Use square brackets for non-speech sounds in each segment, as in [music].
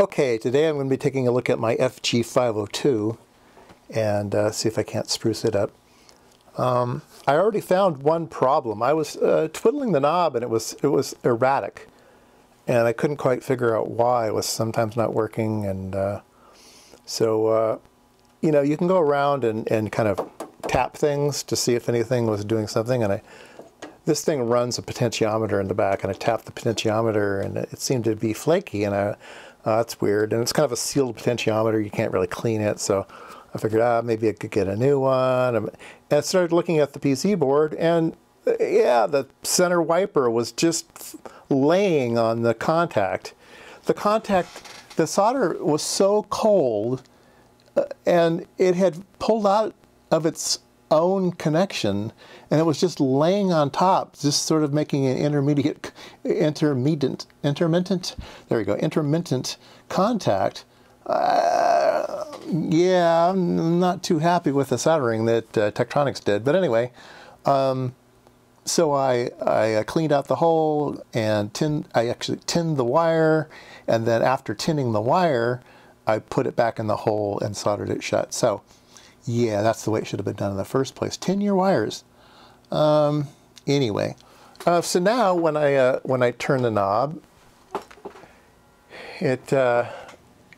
Okay, today I'm going to be taking a look at my FG502 and uh, see if I can't spruce it up. Um, I already found one problem. I was uh, twiddling the knob and it was it was erratic, and I couldn't quite figure out why. It was sometimes not working, and uh, so uh, you know you can go around and, and kind of tap things to see if anything was doing something. And I this thing runs a potentiometer in the back, and I tapped the potentiometer, and it seemed to be flaky, and I uh, that's weird. And it's kind of a sealed potentiometer. You can't really clean it. So I figured, ah, maybe I could get a new one. And I started looking at the PC board and yeah, the center wiper was just laying on the contact. The contact, the solder was so cold uh, and it had pulled out of its own connection and it was just laying on top, just sort of making an intermediate, intermittent, intermittent, there we go, intermittent contact. Uh, yeah, I'm not too happy with the soldering that uh, Tektronix did, but anyway, um, so I, I uh, cleaned out the hole and tin, I actually tinned the wire, and then after tinning the wire, I put it back in the hole and soldered it shut. So yeah, that's the way it should have been done in the first place. 10 year wires. Um, anyway, uh, so now when I, uh, when I turn the knob, it, uh,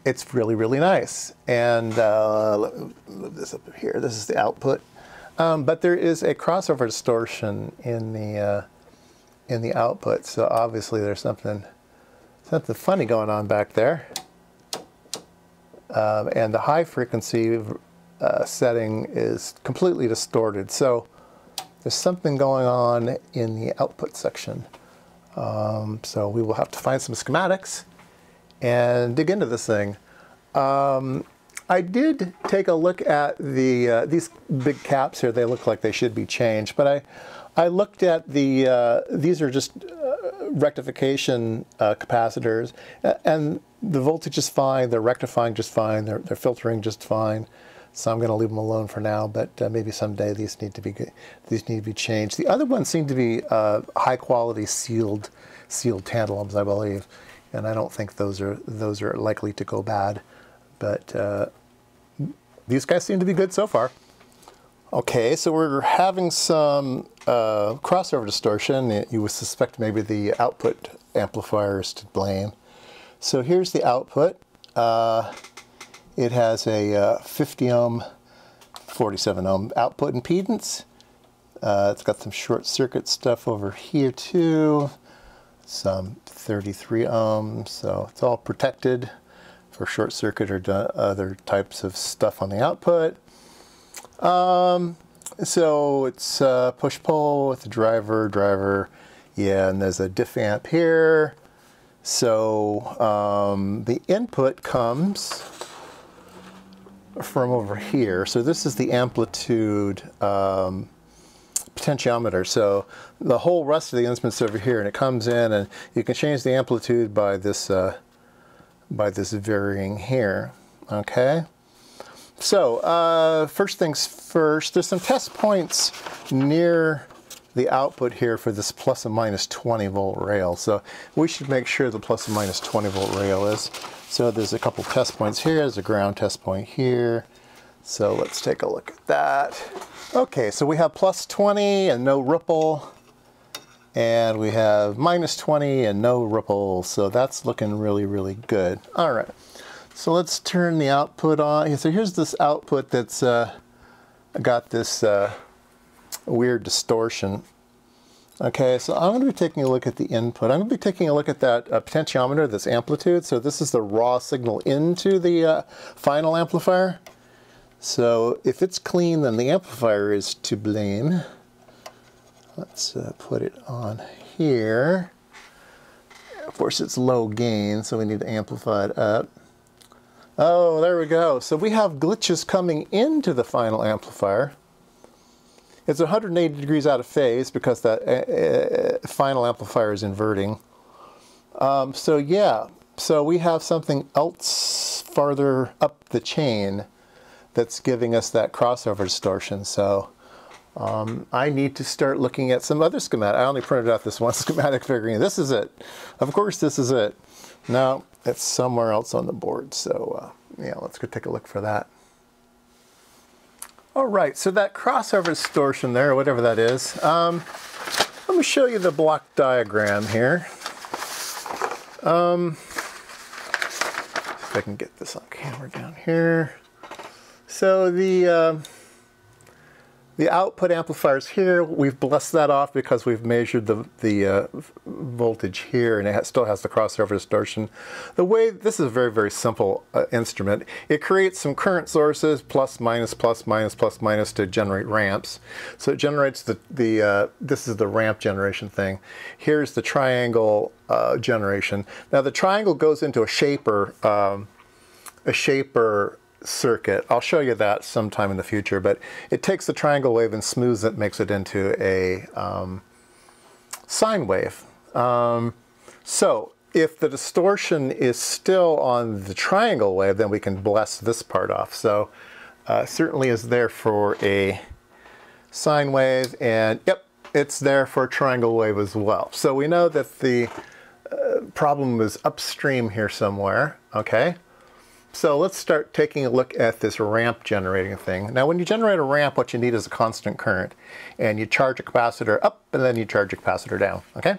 it's really, really nice. And uh, let me move this up here. This is the output. Um, but there is a crossover distortion in the, uh, in the output. So obviously there's something, something funny going on back there. Um, and the high frequency uh, setting is completely distorted. So there's something going on in the output section. Um, so we will have to find some schematics and dig into this thing. Um, I did take a look at the uh, these big caps here. They look like they should be changed, but I I looked at the uh, these are just uh, rectification uh, capacitors, and the voltage is fine. They're rectifying just fine. They're they're filtering just fine. So I'm going to leave them alone for now, but uh, maybe someday these need to be these need to be changed. The other ones seem to be uh, high quality sealed sealed tantalums, I believe, and I don't think those are those are likely to go bad. But uh, these guys seem to be good so far. Okay, so we're having some uh, crossover distortion. You would suspect maybe the output amplifier is to blame. So here's the output. Uh, it has a uh, 50 ohm, 47 ohm output impedance. Uh, it's got some short circuit stuff over here too. Some 33 ohms, so it's all protected for short circuit or other types of stuff on the output. Um, so it's uh, push-pull with the driver, driver, yeah, and there's a diff amp here. So um, the input comes from over here. So this is the amplitude um, potentiometer. So the whole rest of the instrument's over here, and it comes in, and you can change the amplitude by this uh, by this varying here. Okay. So uh, first things first, there's some test points near the output here for this plus and minus 20 volt rail. So we should make sure the plus and minus 20 volt rail is. So there's a couple test points here. There's a ground test point here. So let's take a look at that. Okay, so we have plus 20 and no ripple. And we have minus 20 and no ripple. So that's looking really, really good. All right. So let's turn the output on. So here's this output that's uh, got this uh, weird distortion. Okay, so I'm going to be taking a look at the input. I'm going to be taking a look at that uh, potentiometer, this amplitude. So this is the raw signal into the uh, final amplifier. So if it's clean, then the amplifier is to blame. Let's uh, put it on here. Of course, it's low gain, so we need to amplify it up. Oh, there we go. So we have glitches coming into the final amplifier. It's 180 degrees out of phase because that uh, uh, final amplifier is inverting. Um, so yeah, so we have something else farther up the chain that's giving us that crossover distortion. So um, I need to start looking at some other schematic. I only printed out this one [laughs] schematic figuring this is it. Of course this is it. No, it's somewhere else on the board. So uh, yeah, let's go take a look for that. All right, so that crossover distortion there, whatever that is, um, let me show you the block diagram here. Um, if I can get this on camera down here. So the uh, the output amplifiers here, we've blessed that off because we've measured the, the uh, voltage here and it still has the crossover distortion. The way, this is a very, very simple uh, instrument. It creates some current sources, plus, minus, plus, minus, plus, minus to generate ramps. So it generates the, the uh, this is the ramp generation thing. Here's the triangle uh, generation. Now the triangle goes into a shaper, um, a shaper circuit. I'll show you that sometime in the future, but it takes the triangle wave and smooths it, makes it into a um, sine wave. Um, so if the distortion is still on the triangle wave, then we can bless this part off. So uh, certainly is there for a sine wave, and yep, it's there for a triangle wave as well. So we know that the uh, problem is upstream here somewhere, okay? So let's start taking a look at this ramp generating thing. Now when you generate a ramp, what you need is a constant current. And you charge a capacitor up and then you charge a capacitor down, okay?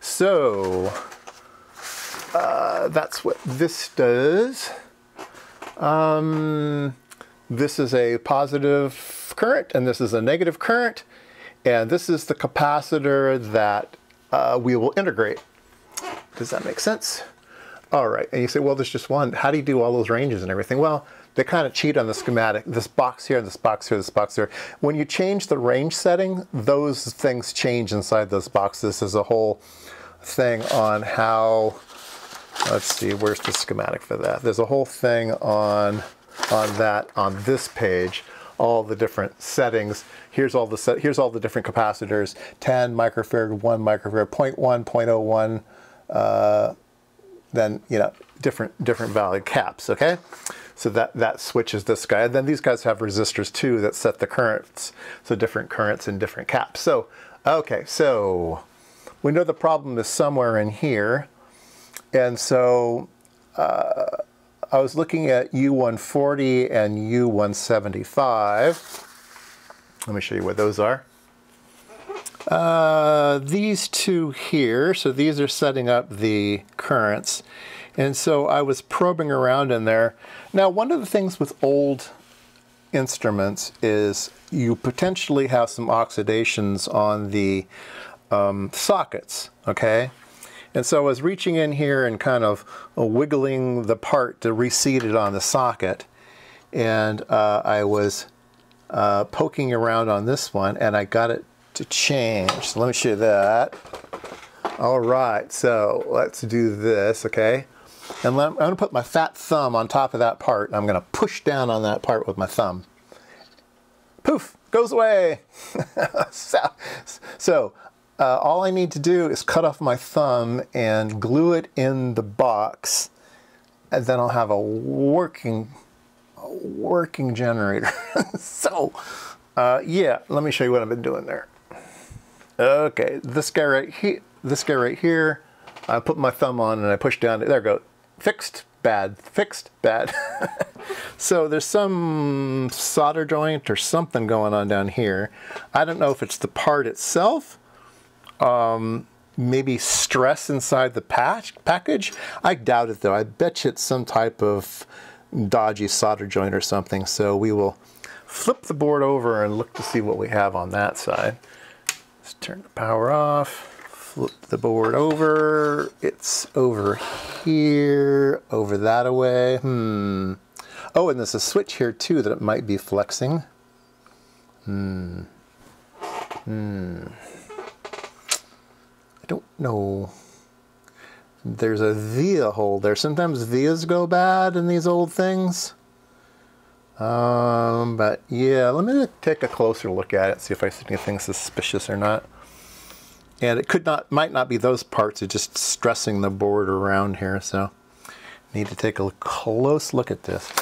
So uh, that's what this does. Um, this is a positive current and this is a negative current. And this is the capacitor that uh, we will integrate. Does that make sense? All right, and you say, well, there's just one. How do you do all those ranges and everything? Well, they kind of cheat on the schematic. This box here, this box here, this box here. When you change the range setting, those things change inside those boxes. There's a whole thing on how, let's see, where's the schematic for that? There's a whole thing on, on that on this page all the different settings. Here's all the set, here's all the different capacitors, 10 microfarad, 1 microfarad, 0.1, 0.01, uh, then you know different different value caps. Okay, so that that switches this guy. And then these guys have resistors too that set the currents. So different currents and different caps. So okay, so we know the problem is somewhere in here, and so. Uh, I was looking at U140 and U175. Let me show you what those are. Uh, these two here, so these are setting up the currents. And so I was probing around in there. Now, one of the things with old instruments is you potentially have some oxidations on the um, sockets, okay? And so I was reaching in here and kind of uh, wiggling the part to reseat it on the socket. And uh, I was uh, poking around on this one and I got it to change. So let me show you that. All right, so let's do this, okay? And I'm gonna put my fat thumb on top of that part. I'm gonna push down on that part with my thumb. Poof, goes away. [laughs] so, so uh, all I need to do is cut off my thumb and glue it in the box and then I'll have a working, a working generator. [laughs] so uh, yeah, let me show you what I've been doing there. Okay, this guy right here, this guy right here, I put my thumb on and I push down, there we go, fixed, bad, fixed, bad. [laughs] so there's some solder joint or something going on down here. I don't know if it's the part itself, um, maybe stress inside the patch package. I doubt it though. I bet you it's some type of dodgy solder joint or something. So we will flip the board over and look to see what we have on that side. Turn the power off, flip the board over. It's over here, over that away. Hmm. Oh, and there's a switch here too that it might be flexing. Hmm. Hmm. I don't know. There's a via hole there. Sometimes vias go bad in these old things. Um, but yeah, let me take a closer look at it, see if I see anything suspicious or not. And it could not, might not be those parts, it's just stressing the board around here, so need to take a close look at this.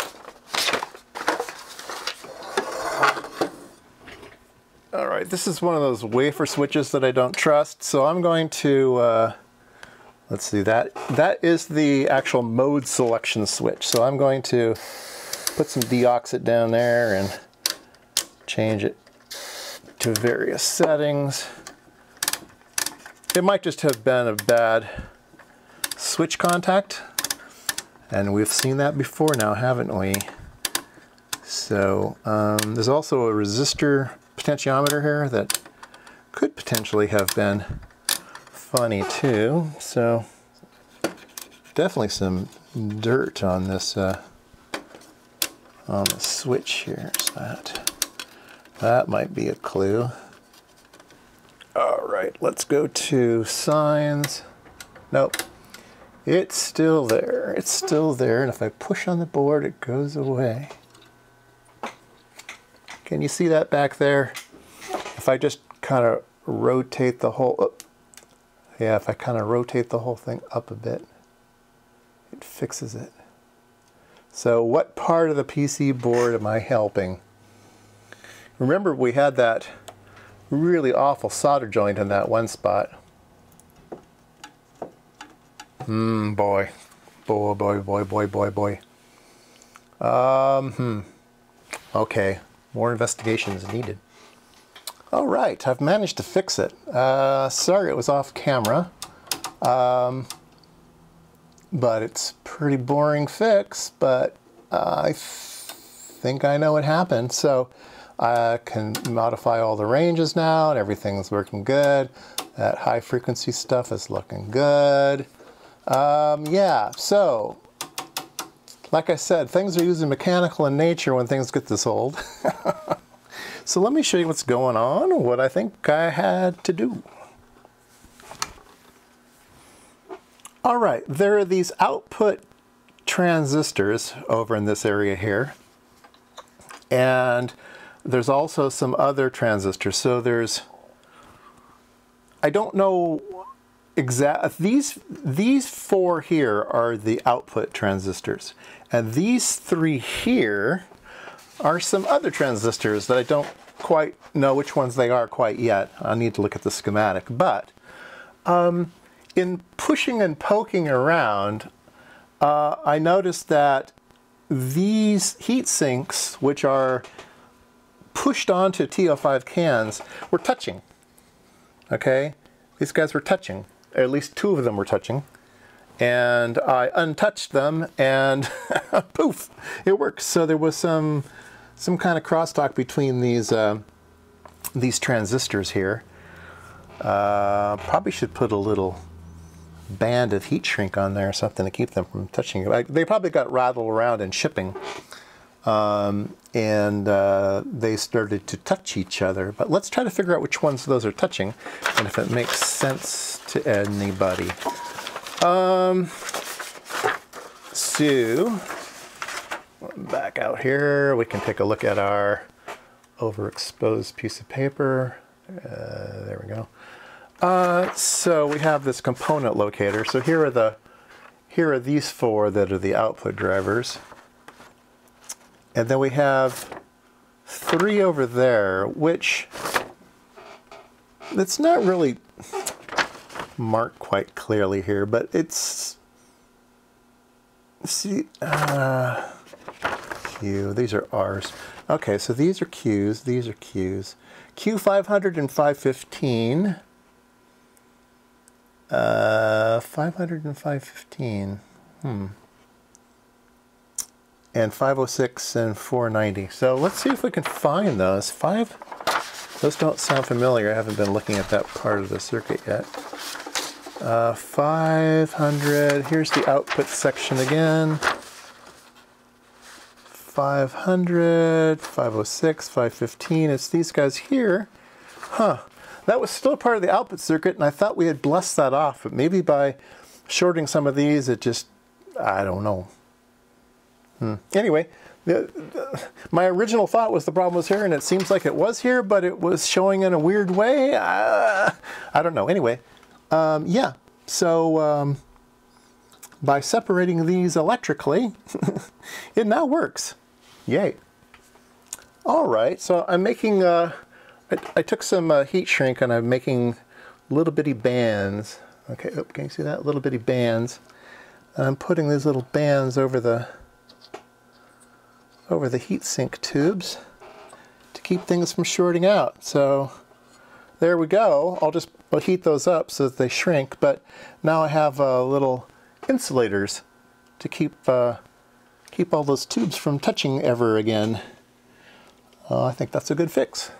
All right, this is one of those wafer switches that I don't trust, so I'm going to uh, let's see, that, that is the actual mode selection switch. So I'm going to put some deoxit down there and change it to various settings. It might just have been a bad switch contact. And we've seen that before now, haven't we? So um, there's also a resistor potentiometer here that could potentially have been funny too. So definitely some dirt on this uh, on the switch here. That that might be a clue. All right, let's go to sines. Nope, it's still there. It's still there, and if I push on the board, it goes away. Can you see that back there? If I just kind of rotate the whole, oh, yeah, if I kind of rotate the whole thing up a bit, it fixes it. So what part of the PC board am I helping? Remember we had that really awful solder joint in that one spot. Hmm, boy. Boy, boy, boy, boy, boy, boy. Um, hmm. Okay, more investigation is needed. All right, I've managed to fix it. Uh, sorry it was off camera. Um, but it's pretty boring fix, but uh, I think I know what happened. So I can modify all the ranges now and everything's working good. That high frequency stuff is looking good. Um, yeah, so like I said, things are usually mechanical in nature when things get this old. [laughs] so let me show you what's going on, what I think I had to do. All right, there are these output transistors over in this area here. And there's also some other transistors. So there's, I don't know exact, these, these four here are the output transistors. And these three here are some other transistors that I don't quite know which ones they are quite yet. I need to look at the schematic. But um, in pushing and poking around, uh, I noticed that these heat sinks, which are pushed onto TO5 cans were touching. Okay? These guys were touching. At least two of them were touching. And I untouched them and [laughs] poof, it works. So there was some some kind of crosstalk between these uh, these transistors here. Uh, probably should put a little band of heat shrink on there or something to keep them from touching it. They probably got rattled around in shipping um, and uh, they started to touch each other. But let's try to figure out which ones those are touching and if it makes sense to anybody. Um, so, back out here, we can take a look at our overexposed piece of paper. Uh, there we go. Uh, so we have this component locator. So here are the here are these four that are the output drivers. And then we have three over there, which it's not really marked quite clearly here, but it's see uh, Q. These are R's. Okay, so these are Q's. These are Q's. Q500 and 515. Uh, 500 and 515. Hmm and 506 and 490. So let's see if we can find those. Five, those don't sound familiar. I haven't been looking at that part of the circuit yet. Uh, 500, here's the output section again. 500, 506, 515, it's these guys here. Huh, that was still part of the output circuit and I thought we had blessed that off, but maybe by shorting some of these, it just, I don't know. Hmm. Anyway, the, the, my original thought was the problem was here, and it seems like it was here, but it was showing in a weird way. Uh, I don't know. Anyway, um, yeah. So um, by separating these electrically, [laughs] it now works. Yay. All right, so I'm making, uh, I, I, took some uh, heat shrink and I'm making little bitty bands Okay, oh, can you see that? Little bitty bands. And I'm putting these little bands over the over the heatsink tubes to keep things from shorting out. So there we go. I'll just heat those up so that they shrink, but now I have uh, little insulators to keep uh, keep all those tubes from touching ever again. Uh, I think that's a good fix.